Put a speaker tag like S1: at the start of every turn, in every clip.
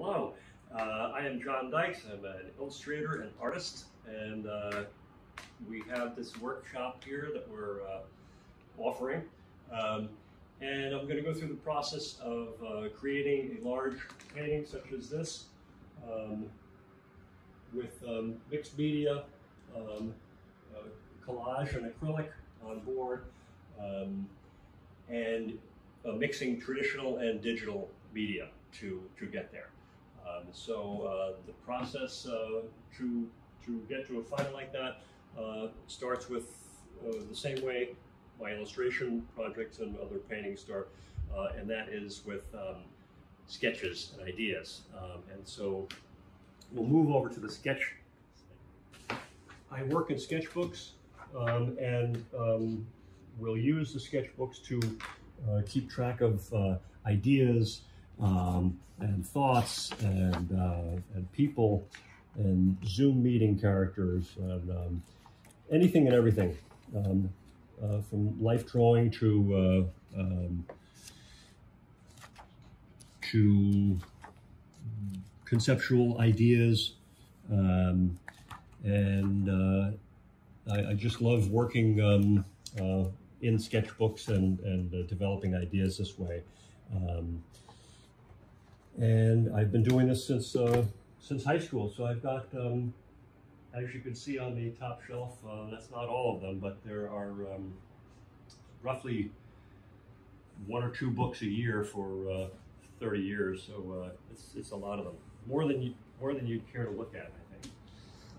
S1: Hello, uh, I am John Dykes. I'm an illustrator and artist, and uh, we have this workshop here that we're uh, offering. Um, and I'm going to go through the process of uh, creating a large painting such as this um, with um, mixed media, um, uh, collage and acrylic on board, um, and uh, mixing traditional and digital media to, to get there. Um, so uh, the process uh, to, to get to a final like that uh, starts with uh, the same way my illustration projects and other paintings start, uh, and that is with um, sketches and ideas. Um, and so we'll move over to the sketch. I work in sketchbooks um, and um, we'll use the sketchbooks to uh, keep track of ideas um, and thoughts and, uh, and people and Zoom meeting characters and um, anything and everything. Um, uh, from life drawing to uh, um, to conceptual ideas, um, and uh, I, I, just love working um, uh, in sketchbooks and and uh, developing ideas this way. Um, and I've been doing this since uh, since high school, so I've got um, as you can see on the top shelf, uh, that's not all of them, but there are um, roughly one or two books a year for uh, 30 years, so uh, it's, it's a lot of them. More than you more than you'd care to look at, I think.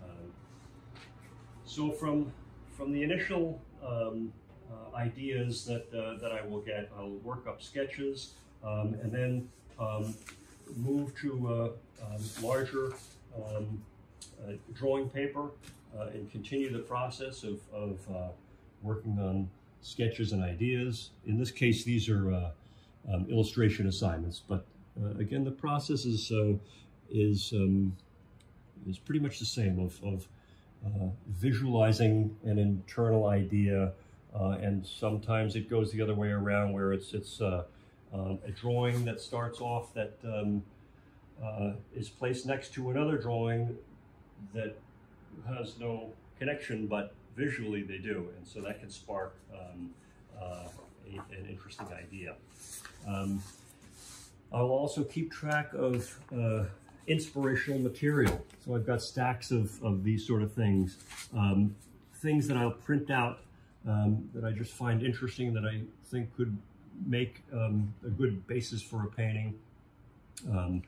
S1: Um, so from from the initial um, uh, ideas that uh, that I will get, I'll work up sketches, um, and then um, move to uh, um, larger um, uh, drawing paper uh, and continue the process of, of uh, working on sketches and ideas. In this case, these are um, illustration assignments, but again, the process is, is, um, is pretty much the same of, of visualizing an internal idea uh, and sometimes it goes the other way around where it's it's uh, um, a drawing that starts off that um, uh, is placed next to another drawing that has no connection, but visually they do, and so that can spark um, uh, a, an interesting idea. Um, I'll also keep track of uh, inspirational material. So I've got stacks of, of these sort of things, um, things that I'll print out um, that I just find interesting that I think could make um, a good basis for a painting. Um,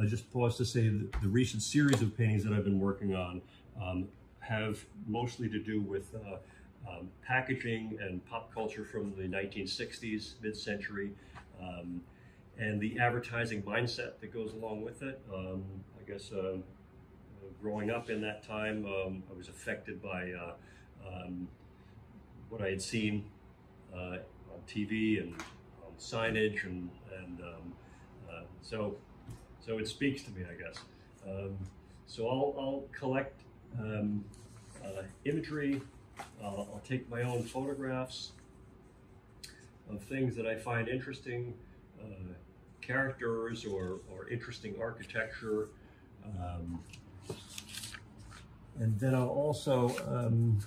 S1: I just pause to say that the recent series of paintings that I've been working on um, have mostly to do with uh, um, packaging and pop culture from the 1960s, mid-century, um, and the advertising mindset that goes along with it. Um, I guess uh, growing up in that time, I was affected by uh, what I had seen uh, on TV and on signage, and, and uh, so so it speaks to me, I guess. Um, so I'll, I'll collect um, uh, imagery. I'll, I'll, take my own photographs of things that I find interesting, uh, characters or, or interesting architecture. Um, and then I'll also um,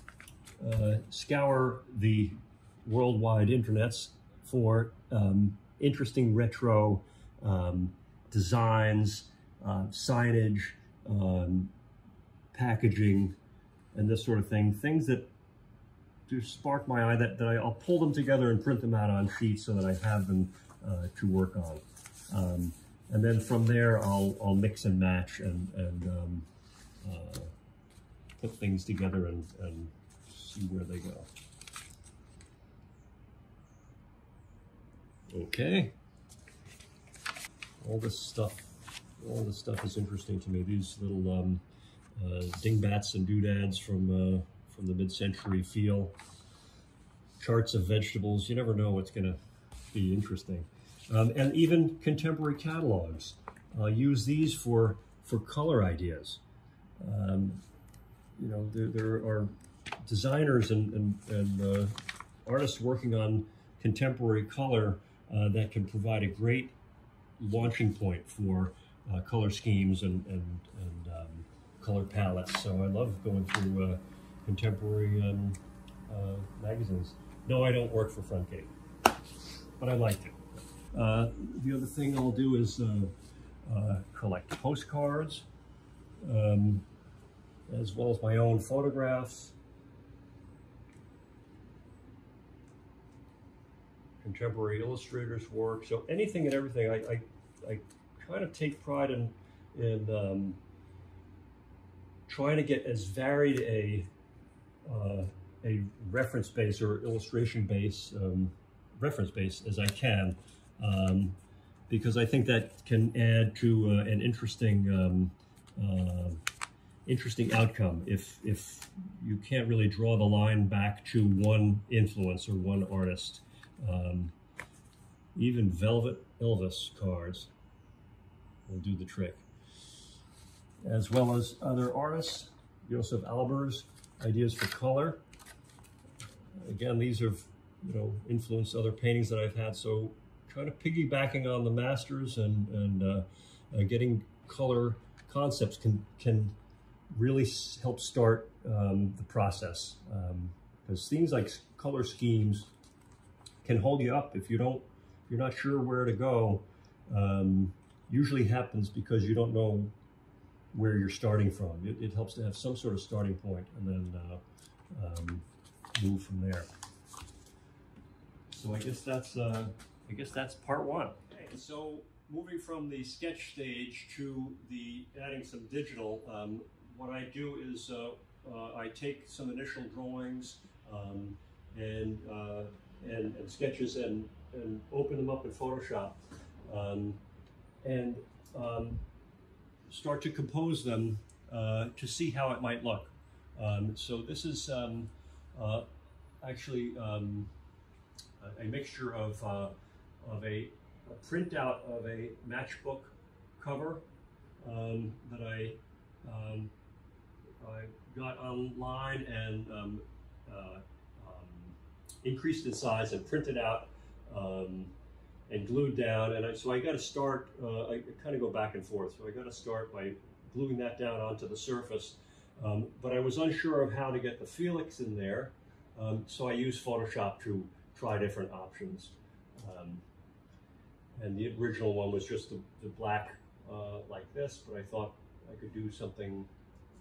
S1: uh, scour the worldwide internets for um, interesting retro um, designs, uh, signage, um, packaging, and this sort of thing. Things that do spark my eye that, that I, will pull them together and print them out on sheets so that I have them uh, to work on. Um, and then from there, I'll, I'll mix and match and, and um, uh, put things together and, and see where they go. Okay all this stuff, all this stuff is interesting to me. These little um, uh, dingbats and doodads from uh, from the mid-century feel, charts of vegetables. You never know what's going to be interesting, um, and even contemporary catalogs. Uh, use these for for color ideas. Um, you know, there, there are designers and, and, and uh, artists working on contemporary color uh, that can provide a great launching point for uh, color schemes and, and, and um, color palettes. So I love going through uh, contemporary um, uh, magazines. No, I don't work for Frontgate, but I like it. Uh, the other thing I'll do is uh, collect postcards, um, as well as my own photographs. Contemporary illustrators' work. So anything and everything. I, I, I kind of take pride in, in um, trying to get as varied a uh, a reference base or illustration base um, reference base as I can, um, because I think that can add to uh, an interesting um, uh, interesting outcome. If if you can't really draw the line back to one influence or one artist, um, even Velvet Elvis cards will do the trick as well as other artists. Josef Albers, Ideas for Color. Again, these have you know influenced other paintings that I've had. So kind of piggybacking on the masters and and uh, uh, getting color concepts can can really help start um, the process because um, things like color schemes can hold you up if you don't if you're not sure where to go. Um, usually happens because you don't know where you're starting from. It, it, helps to have some sort of starting point and then uh, um, move from there. So I guess that's uh, I guess that's part one. Okay, so moving from the sketch stage to the adding some digital, um, what I do is uh, uh I take some initial drawings um, and, uh, and, and sketches and and open them up in Photoshop um, and um, start to compose them uh, to see how it might look. Um, so this is um, uh, actually um, a, mixture of, uh, of a, a, printout of a matchbook cover um, that I, I got online and uh, increased in size and printed out and glued down. And I, so I got to start, uh, I kind of go back and forth. So I got to start by gluing that down onto the surface. Um, but I was unsure of how to get the Felix in there. Um, so I used Photoshop to try different options. Um, and the original one was just the, the black uh, like this, but I thought I could do something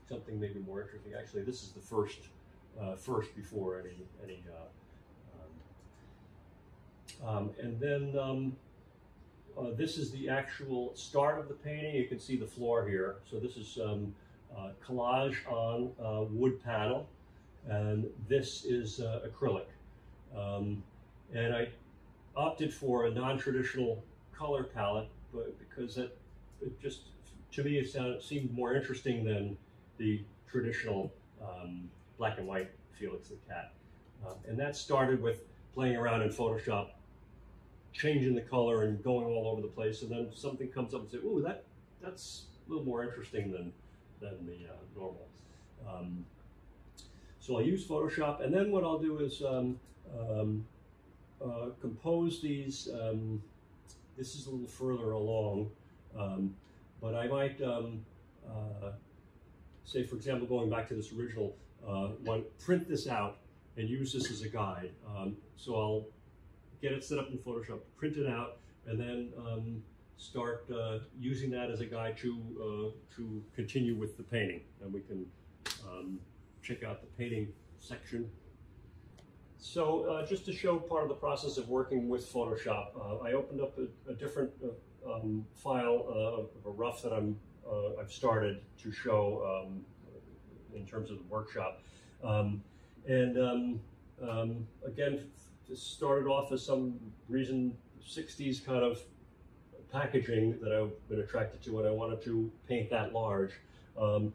S1: something maybe more interesting. Actually, this is the first uh, first before any any uh, um, and then um, uh, this is the actual start of the painting. You can see the floor here. So this is um, uh, collage on uh, wood panel, and this is uh, acrylic. Um, and I opted for a non-traditional color palette, but because it, it just, to me, it sounded, seemed more interesting than the traditional um, black and white Felix the Cat. Uh, and that started with playing around in Photoshop changing the color and going all over the place, and then something comes up and say, "Ooh, that that's a little more interesting than than the uh, normal." Um, so I'll use Photoshop, and then what I'll do is um, um, uh, compose these. Um, this is a little further along, um, but I might um, uh, say, for example, going back to this original uh, one, print this out and use this as a guide. so I'll get it set up in Photoshop, print it out, and then um, start uh, using that as a guide to uh, to continue with the painting. And we can um, check out the painting section. So uh, just to show part of the process of working with Photoshop, uh, I opened up a, a different uh, um, file uh, of a rough that I'm I've started to show um, in terms of the workshop. Um, and um, again, started off as some reason 60s kind of packaging that I've been attracted to and I wanted to paint that large. Um,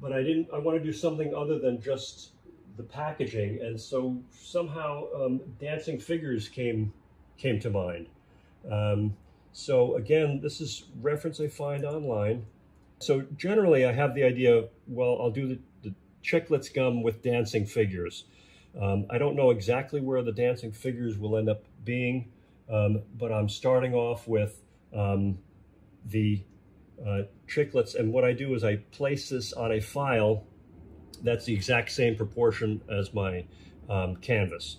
S1: but I didn't, I want to do something other than just the packaging. And so somehow um, dancing figures came, came to mind. Um, so again, this is reference I find online. So generally I have the idea, well, I'll do the, the chiclets gum with dancing figures. Um, I don't know exactly where the dancing figures will end up being, um, but I'm starting off with um, the uh. And what I do is I place this on a file that's the exact same proportion as my um, canvas,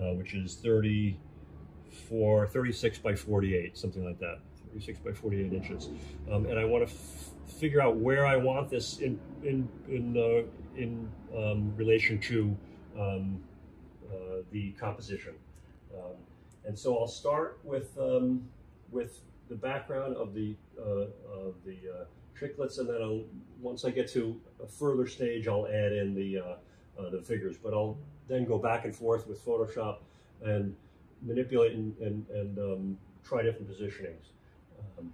S1: uh, which is 34, 36 by 48, something like that, 36 by 48 inches. Um, and I want to figure out where I want this in in in uh, in um, relation to um, uh, the composition. Um, and so I'll start with um, with the background of the uh, of the uh, chiclets, and then I'll, once I get to a further stage, I'll add in the uh, uh, the figures. But I'll then go back and forth with Photoshop and manipulate and and, and um, try different positionings. Um,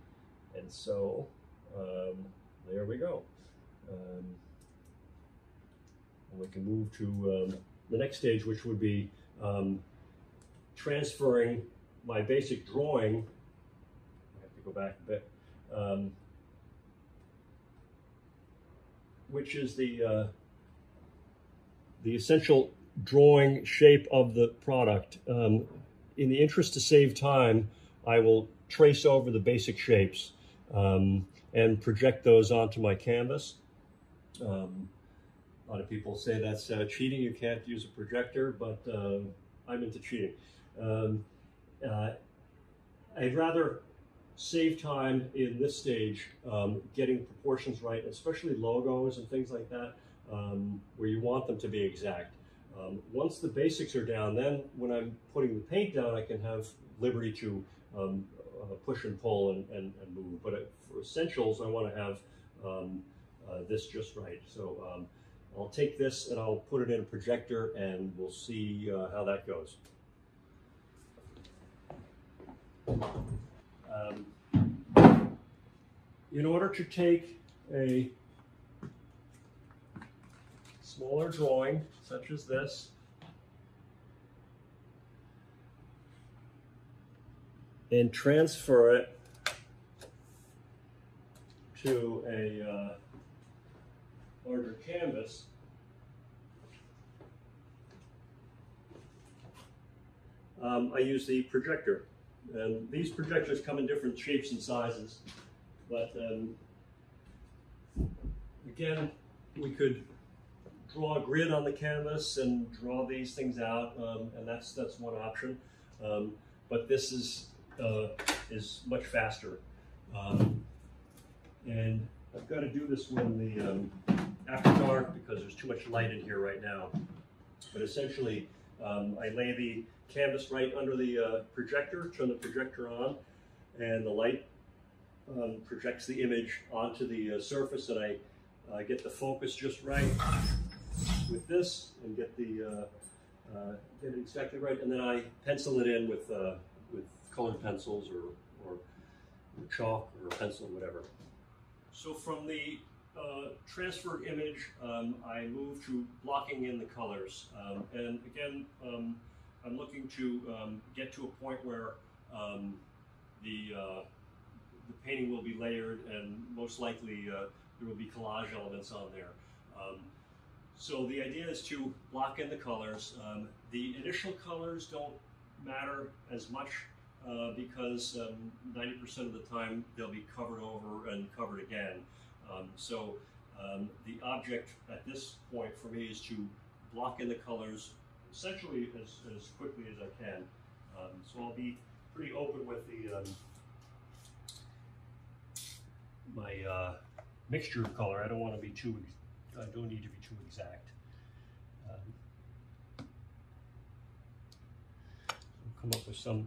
S1: and so there we go. Um, and we can move to um, the next stage, which would be um, transferring my basic drawing. I have to go back a bit. Um, which is the uh, the essential drawing shape of the product. Um, in the interest to save time, I will trace over the basic shapes um, and project those onto my canvas. Um, a lot of people say that's uh, cheating. You can't use a projector, but uh, I'm into cheating. Um, uh, I'd rather save time in this stage um, getting proportions right, especially logos and things like that, um, where you want them to be exact. Um, once the basics are down, then when I'm putting the paint down, I can have liberty to um, uh, push and pull and, and, and move. But uh, for essentials, I want to have uh, this just right. So I'll take this and I'll put it in a projector and we'll see uh, how that goes. Um, in order to take a smaller drawing, such as this, and transfer it to a uh, larger canvas, um, I use the projector. And these projectors come in different shapes and sizes. But um, again, we could draw a grid on the canvas and draw these things out, um, and that's that's one option. Um, but this is uh, is much faster. Um, and I've got to do this when the um, after dark because there's too much light in here right now. But essentially, um, I lay the canvas right under the uh, projector, turn the projector on, and the light um, projects the image onto the uh, surface, and I uh, get the focus just right with this, and get the uh, uh, get it exactly right, and then I pencil it in with uh, with colored pencils or or chalk or pencil, whatever. So from the uh, transferred image, um, I move to blocking in the colors. Um, and again, um, I'm looking to um, get to a point where um, the, uh, the painting will be layered and most likely uh, there will be collage elements on there. Um, so the idea is to block in the colors. the initial colors don't matter as much uh, because 90% of the time they'll be covered over and covered again. Um, so um, the object at this point for me is to block in the colors essentially as, as quickly as I can. Um, so I'll be pretty open with the um, my uh, mixture of color. I don't want to be too, I don't need to be too exact. Um, come up with some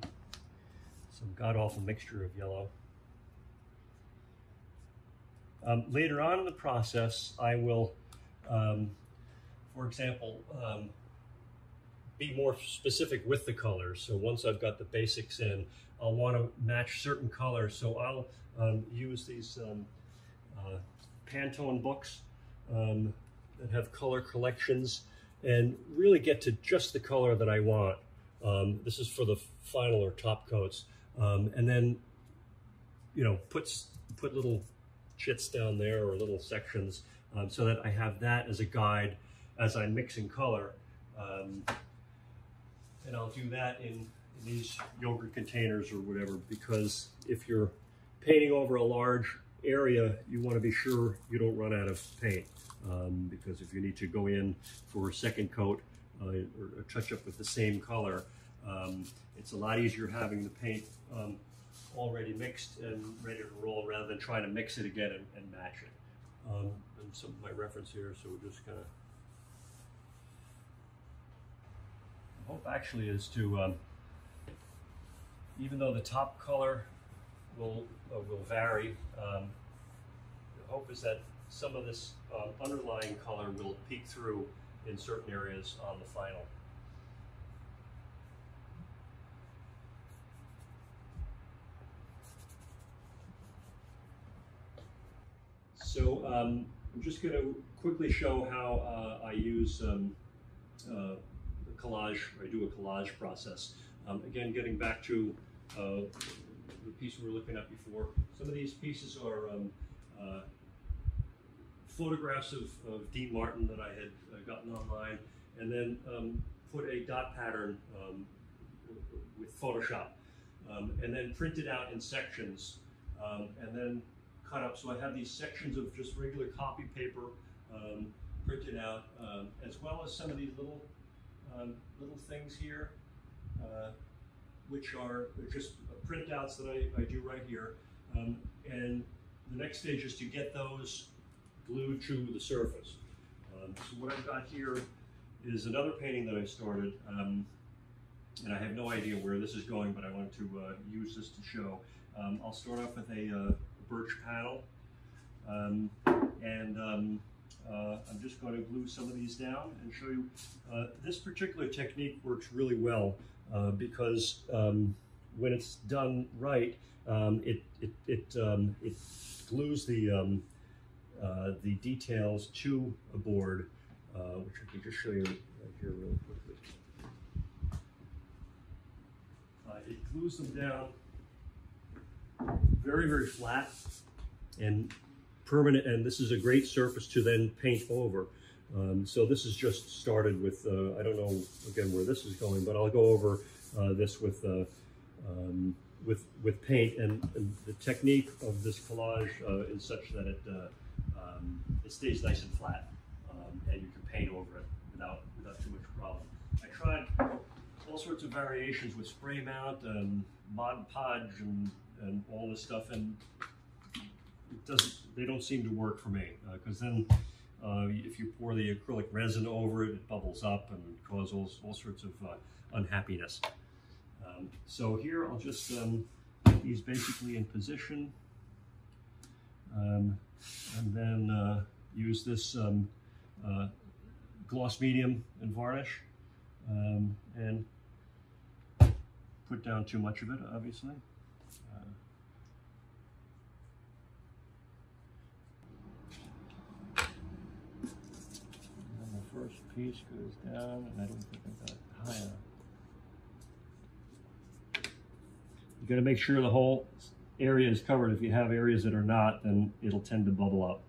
S1: some god-awful mixture of yellow. Um, later on in the process, I will, um, for example, um, be more specific with the colors. So once I've got the basics in, I'll want to match certain colors. So I'll um, use these um, uh, Pantone books um, that have color collections and really get to just the color that I want. this is for the final or top coats. and then, you know, puts, put little chits down there or little sections um, so that I have that as a guide as I'm mixing color. Um, and I'll do that in, in, these yogurt containers or whatever because if you're painting over a large area, you want to be sure you don't run out of paint. Um, because if you need to go in for a second coat uh, or, touch up with the same color, um, it's a lot easier having the paint um, already mixed and ready to roll rather than trying to mix it again and, and match it. Um, and some of my reference here, so we're just gonna. The hope actually is to, um, even though the top color will uh, will vary, um, the hope is that some of this um, underlying color will peek through in certain areas on the final. So um, I'm just going to quickly show how uh, I use um, uh, collage, I do a collage process. Um, again, getting back to uh, the piece we were looking at before, some of these pieces are um, uh, photographs of, of, Dean Martin that I had uh, gotten online, and then um, put a dot pattern um, with Photoshop, um, and then printed out in sections, and then cut up. So I have these sections of just regular copy paper um, printed out, um, as well as some of these little um, little things here, uh, which are just printouts that I, I do right here. Um, and the next stage is to get those glued to the surface. Um, so what I've got here is another painting that I started, um, and I have no idea where this is going, but I want to uh, use this to show. I'll start off with a uh, birch panel. Um, and um, uh, I'm just going to glue some of these down and show you. Uh, this particular technique works really well uh, because um, when it's done right, um, it, it, it, um, it glues the, um, uh, the details to a board, uh, which I can just show you right here real quickly. it glues them down very, very flat and permanent, and this is a great surface to then paint over. Um, so this is just started with, uh, I don't know, again, where this is going, but I'll go over uh, this with, uh, um, with, with paint, and, and, the technique of this collage uh, is such that it, uh, um, it stays nice and flat, um, and you can paint over it without, without too much problem. I tried all sorts of variations with spray mount and Mod Podge and and all this stuff, and it doesn't. They don't seem to work for me because uh, then. Uh, if you pour the acrylic resin over it, it bubbles up and causes all, all sorts of uh, unhappiness. Um, so here I'll just um, put these basically in position um, and then uh, use this um, uh, gloss medium and varnish um, and put down too much of it obviously. Piece goes down, and I don't think I got high enough. You got to make sure the whole area is covered. If you have areas that are not, then it'll tend to bubble up.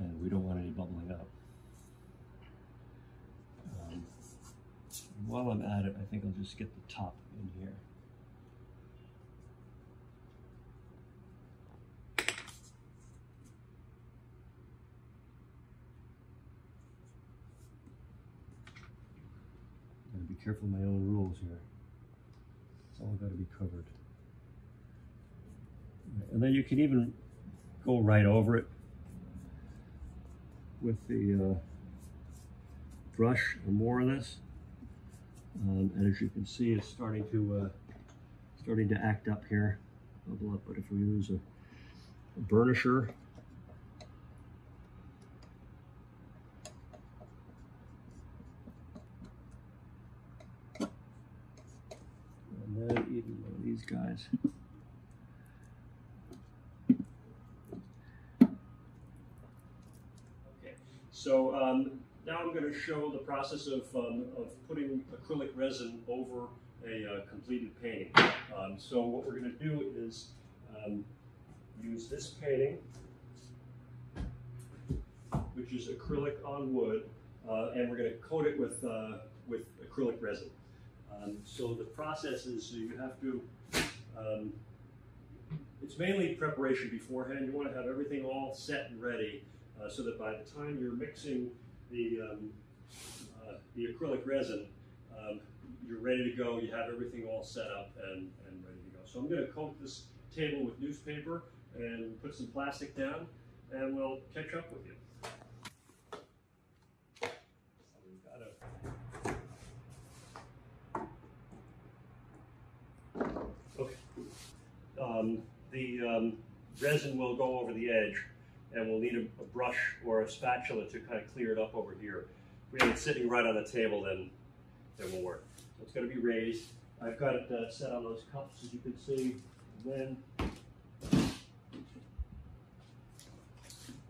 S1: And we don't want any bubbling up. Um, while I'm at it, I think I'll just get the top in here. Careful of my own rules here. It's all got to be covered. And then you can even go right over it with the uh, brush or more of this. Um, and as you can see, it's starting to uh, starting to act up here, bubble up. But if we use a, a burnisher, Okay, so um, now I'm going to show the process of, um, of putting acrylic resin over a uh, completed painting. Um, so what we're going to do is um, use this painting, which is acrylic on wood, uh, and we're going to coat it with, uh, with acrylic resin. Um, so the process is you have to um, it's mainly preparation beforehand. You want to have everything all set and ready uh, so that by the time you're mixing the, um, uh, the acrylic resin, um, you're ready to go. You have everything all set up and, and ready to go. So I'm going to coat this table with newspaper and put some plastic down and we'll catch up with you. We've got a- Okay. Um, the um, resin will go over the edge and we'll need a, a brush or a spatula to kind of clear it up over here. If we have it sitting right on the table, then, then we'll work. So it's going to be raised. I've got it uh, set on those cups, as you can see. And then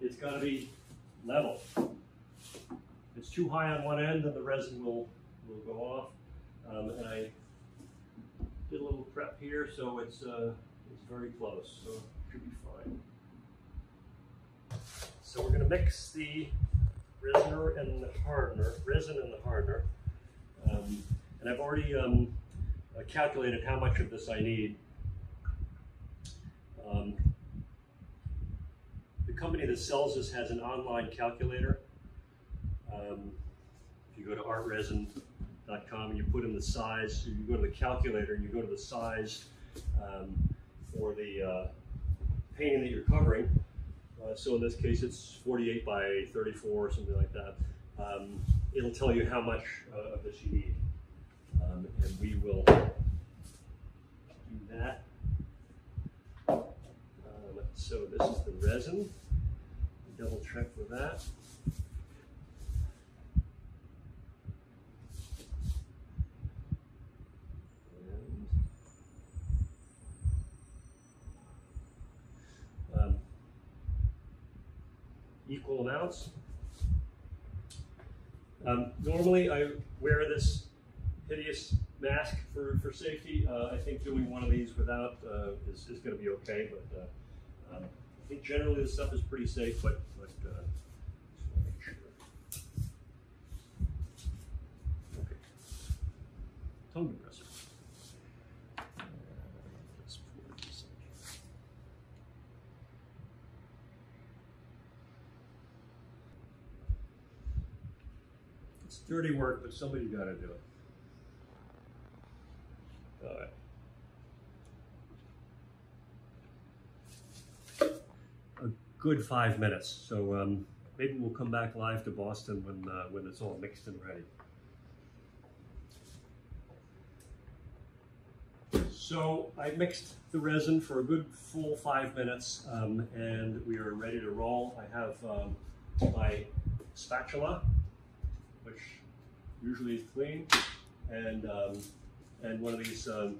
S1: it's got to be level. If it's too high on one end, then the resin will, will go off. Um, and I did a little prep here, so it's, uh, it's very close, so it should be fine. So we're going to mix the resin and the hardener, resin and the hardener. Um, and I've already um, uh, calculated how much of this I need. Um, the company that sells this has an online calculator. Um, if you go to artresin.com and you put in the size, you go to the calculator and you go to the size um, for the uh, painting that you're covering. Uh, so in this case, it's 48 by 34 or something like that. Um, it'll tell you how much uh, of this you need. Um, and we will do that. Um, so this is the resin. Double check for that. And, um, equal amounts. Um, normally, I wear this hideous mask for, for safety. Uh, I think doing one of these without uh, is, is going to be okay, but uh, um, I think generally this stuff is pretty safe, but, but uh, sure. Okay. Tongue. Uh, let's pour this in here. It's dirty work, but somebody got to do it. All right. A good five minutes. So um, maybe we'll come back live to Boston when uh, when it's all mixed and ready. So I mixed the resin for a good full five minutes, um, and we are ready to roll. I have um, my spatula, which usually is clean, and um, and one of these um,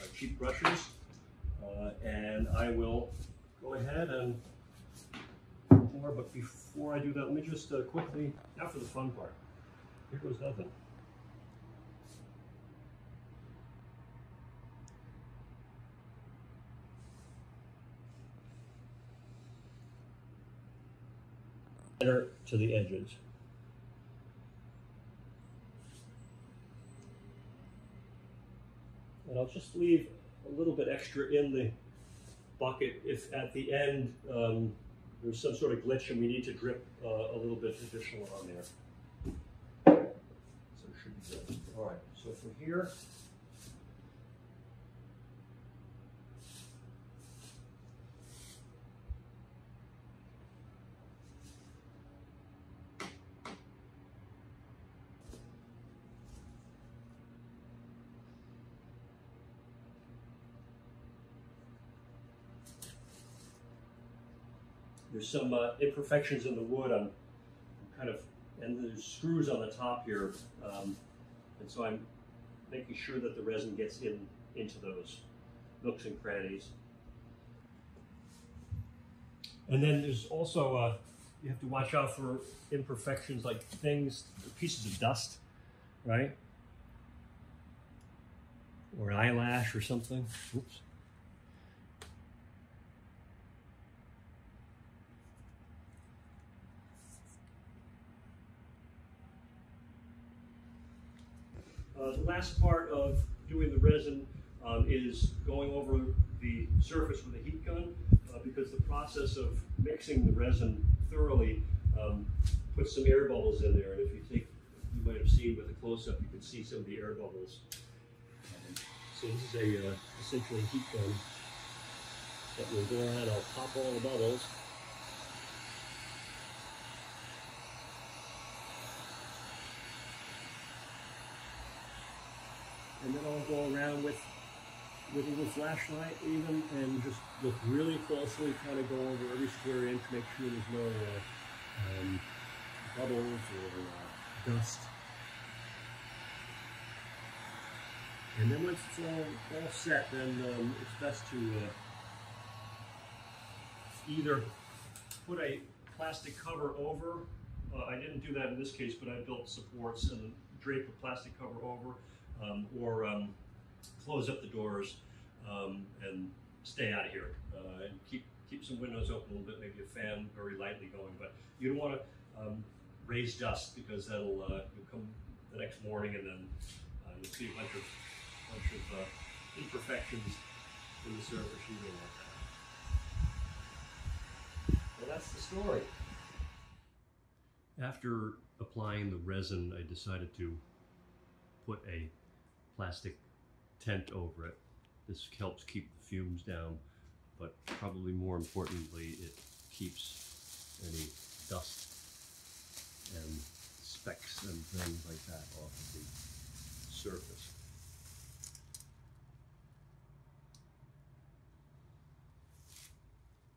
S1: uh, cheap brushes. Uh, and I will go ahead and pour, but before I do that, let me just uh, quickly, now for the fun part. Here goes nothing. To the edges. And I'll just leave a little bit extra in the bucket if at the end um, there's some sort of glitch and we need to drip uh, a little bit additional on there. So it should be good. All right, so from here, there's some uh, imperfections in the wood. I'm kind of, and there's screws on the top here. Um, and so I'm making sure that the resin gets in into those nooks and crannies. And then there's also, uh, you have to watch out for imperfections like things, pieces of dust, right? Or an eyelash or something. Oops. Uh, the last part of doing the resin um, is going over the surface with a heat gun uh, because the process of mixing the resin thoroughly um, puts some air bubbles in there. And if you take, you might have seen with a close-up, you can see some of the air bubbles. Um, so this is a uh, essentially a heat gun that will go ahead. I'll pop all the bubbles. And then I'll go around with with a little flashlight even and just look really closely, kind of go over every square inch, to make sure there's no uh, um, bubbles or uh, dust. And then once it's all, all set, then um, it's best to uh, either put a plastic cover over. Uh, I didn't do that in this case, but I built supports and drape a plastic cover over um, or um, close up the doors um, and stay out of here uh, and keep keep some windows open a little bit, maybe a fan very lightly going. But you don't want to um, raise dust because that'll uh, you'll come the next morning and then uh, you'll see a bunch of bunch of uh, imperfections in the surface. You don't want that. Well, that's the story. After applying the resin, I decided to put a plastic tent over it. This helps keep the fumes down, but probably more importantly, it keeps any dust and specks and things like that off of the surface.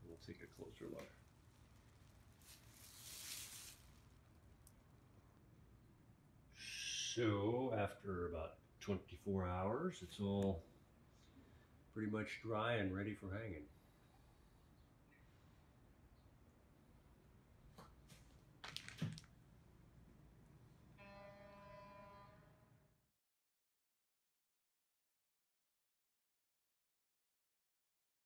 S1: We'll take a closer look. So after about 24 hours, it's all pretty much dry and ready for hanging.